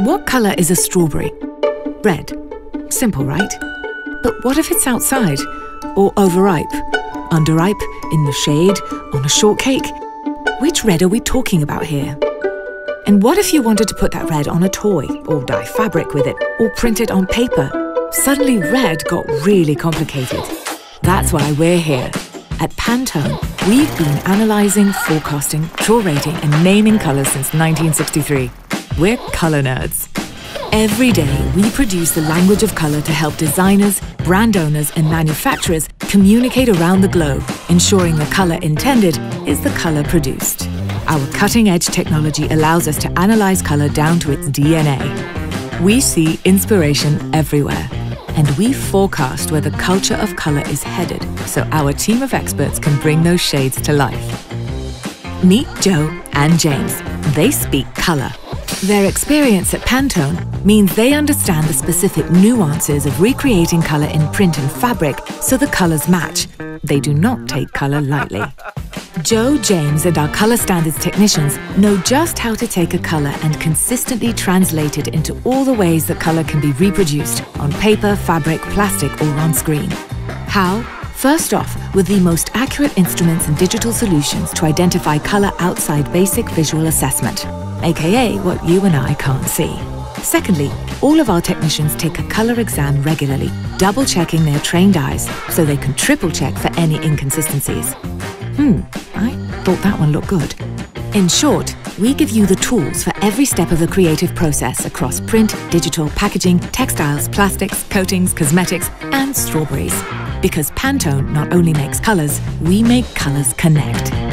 What colour is a strawberry? Red. Simple, right? But what if it's outside? Or overripe? Underripe? In the shade? On a shortcake? Which red are we talking about here? And what if you wanted to put that red on a toy, or dye fabric with it, or print it on paper? Suddenly red got really complicated. That's why we're here. At Pantone, we've been analysing, forecasting, curating and naming colours since 1963. We're colour nerds. Every day, we produce the language of colour to help designers, brand owners and manufacturers communicate around the globe, ensuring the colour intended is the colour produced. Our cutting-edge technology allows us to analyse colour down to its DNA. We see inspiration everywhere, and we forecast where the culture of colour is headed so our team of experts can bring those shades to life. Meet Joe and James. They speak colour. Their experience at Pantone means they understand the specific nuances of recreating colour in print and fabric so the colours match. They do not take colour lightly. Joe, James and our colour standards technicians know just how to take a colour and consistently translate it into all the ways that colour can be reproduced on paper, fabric, plastic or on screen. How? First off, with the most accurate instruments and digital solutions to identify colour outside basic visual assessment, aka what you and I can't see. Secondly, all of our technicians take a colour exam regularly, double checking their trained eyes so they can triple check for any inconsistencies. Hmm, I thought that one looked good. In short, we give you the tools for every step of the creative process across print, digital, packaging, textiles, plastics, coatings, cosmetics, and strawberries. Because Pantone not only makes colours, we make colours connect.